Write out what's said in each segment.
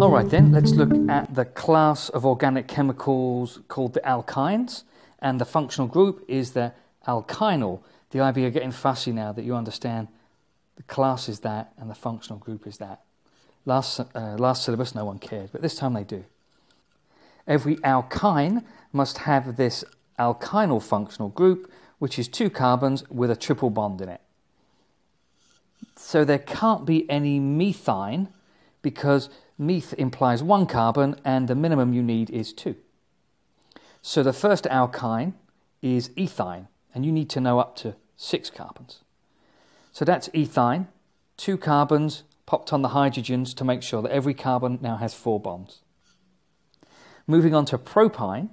All right, then, let's look at the class of organic chemicals called the alkynes, and the functional group is the alkynyl. The IB are getting fussy now that you understand the class is that and the functional group is that. Last, uh, last syllabus, no one cared, but this time they do. Every alkyne must have this alkynyl functional group, which is two carbons with a triple bond in it. So there can't be any methyne because meth implies one carbon and the minimum you need is two. So the first alkyne is ethyne, and you need to know up to six carbons. So that's ethyne, two carbons popped on the hydrogens to make sure that every carbon now has four bonds. Moving on to propyne,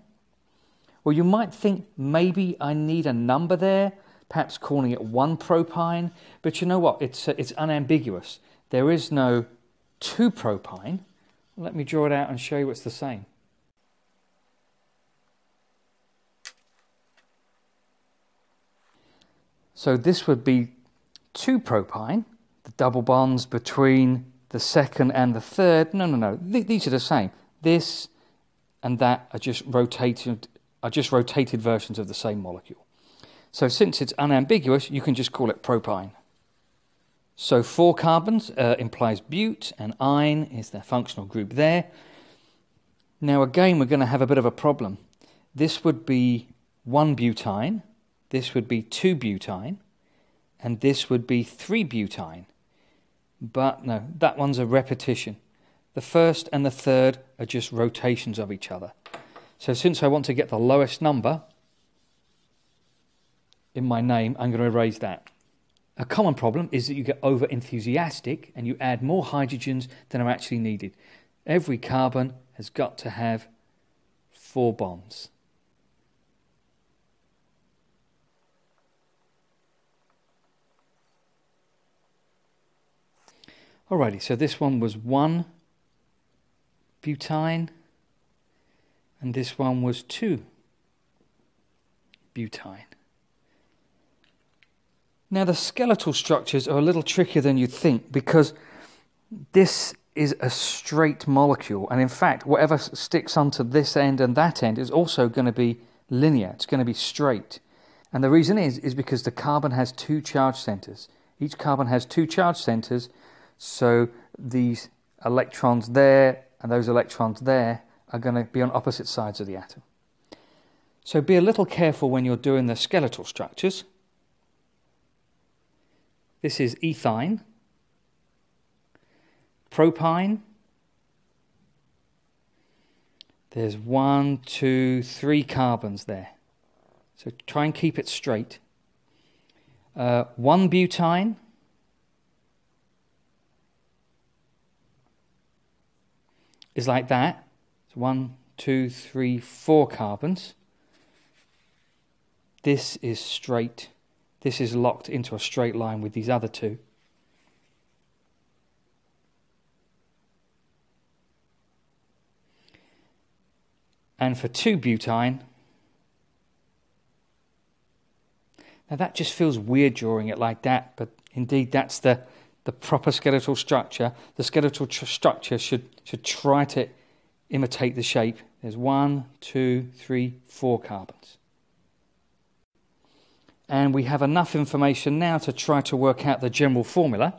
well, you might think maybe I need a number there, perhaps calling it one propyne, but you know what? It's, uh, it's unambiguous. There is no two propyne. Let me draw it out and show you it's the same. So this would be 2 propyne, the double bonds between the second and the third. No, no, no. Th- these are the same. This and that are just rotated are just rotated versions of the same molecule. So since it's unambiguous, you can just call it propyne. So four carbons uh, implies bute, and ine is the functional group there. Now again, we're going to have a bit of a problem. This would be one butyne, this would be two butyne, and this would be three butyne. But no, that one's a repetition. The first and the third are just rotations of each other. So since I want to get the lowest number in my name, I'm going to erase that. A common problem is that you get over enthusiastic and you add more hydrogens than are actually needed. Every carbon has got to have four bonds. Alrighty, so this one was one butyne, and this one was two butyne. Now, the skeletal structures are a little trickier than you'd think because this is a straight molecule, and in fact, whatever sticks onto this end and that end is also going to be linear, it's going to be straight. And the reason is, is because the carbon has two charge centers. Each carbon has two charge centers, so these electrons there and those electrons there are going to be on opposite sides of the atom. So be a little careful when you're doing the skeletal structures. This is ethyne, propyne. There's one, two, three carbons there. So try and keep it straight. Uh, one butyne. is like that. So one, two, three, four carbons. This is straight. This is locked into a straight line with these other two. And for 2 butyne, now that just feels weird drawing it like that, but indeed that's the the proper skeletal structure. The skeletal tr- structure should, should try to imitate the shape. There's one, two, three, four carbons. And we have enough information now to try to work out the general formula.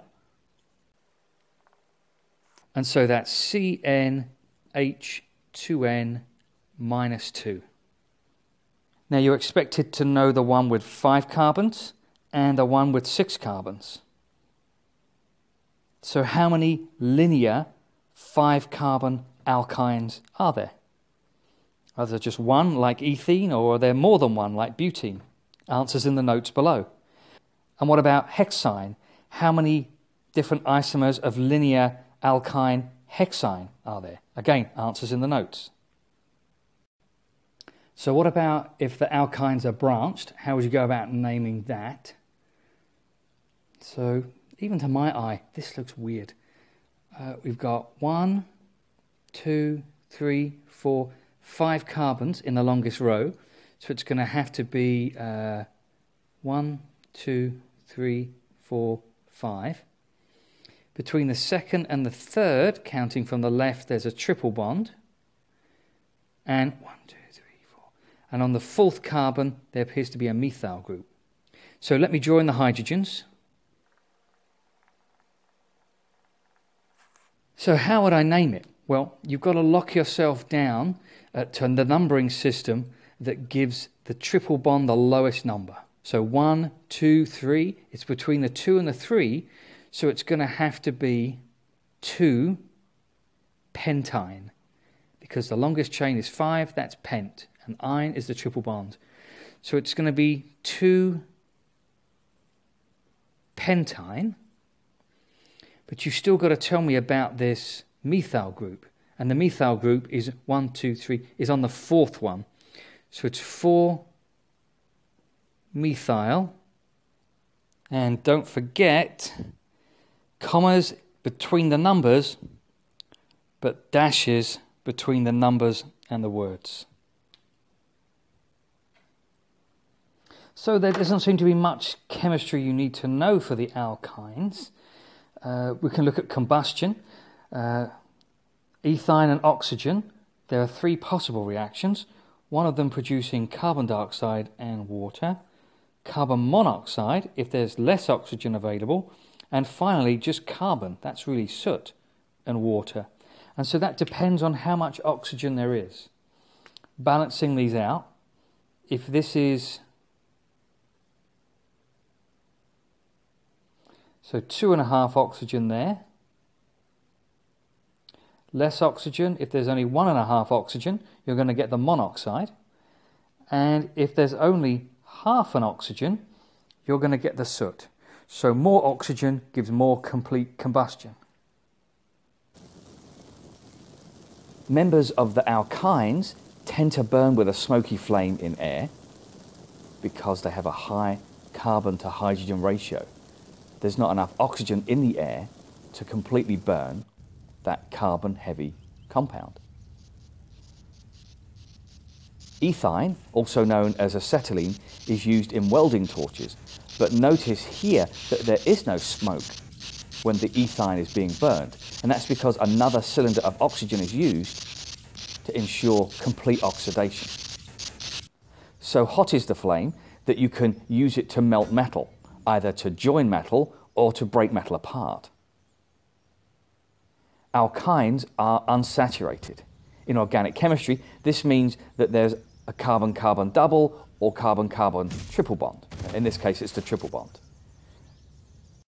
And so that's CnH2n minus 2. Now you're expected to know the one with five carbons and the one with six carbons. So, how many linear five carbon alkynes are there? Are there just one, like ethene, or are there more than one, like butene? Answers in the notes below. And what about hexyne? How many different isomers of linear alkyne hexyne are there? Again, answers in the notes. So, what about if the alkynes are branched? How would you go about naming that? So, even to my eye, this looks weird. Uh, we've got one, two, three, four, five carbons in the longest row. So it's going to have to be uh, one, two, three, four, five. Between the second and the third, counting from the left, there's a triple bond. And one, two, three, four. And on the fourth carbon, there appears to be a methyl group. So let me draw in the hydrogens. So, how would I name it? Well, you've got to lock yourself down uh, to the numbering system that gives the triple bond the lowest number. So, one, two, three, it's between the two and the three, so it's going to have to be 2 pentyne because the longest chain is 5, that's pent, and yne is the triple bond. So it's going to be 2 pentyne, but you've still got to tell me about this methyl group. And the methyl group is 1, 2, 3, is on the fourth one. So it's 4 methyl. And don't forget commas between the numbers, but dashes between the numbers and the words. So there doesn't seem to be much chemistry you need to know for the alkynes. Uh, we can look at combustion. Uh, ethyne and oxygen, there are three possible reactions, one of them producing carbon dioxide and water, carbon monoxide if there's less oxygen available, and finally, just carbon, that's really soot and water. And so that depends on how much oxygen there is. Balancing these out, if this is so two and a half oxygen there, less oxygen, if there's only one and a half oxygen, you're going to get the monoxide. And if there's only half an oxygen, you're going to get the soot. So more oxygen gives more complete combustion. Members of the alkynes tend to burn with a smoky flame in air because they have a high carbon to hydrogen ratio. There's not enough oxygen in the air to completely burn that carbon heavy compound. Ethyne, also known as acetylene, is used in welding torches but notice here that there is no smoke when the ethyne is being burned. And that's because another cylinder of oxygen is used to ensure complete oxidation. So hot is the flame that you can use it to melt metal, either to join metal or to break metal apart. Alkynes are unsaturated. In organic chemistry, this means that there's a carbon-carbon double or carbon-carbon triple bond. In this case, it's the triple bond.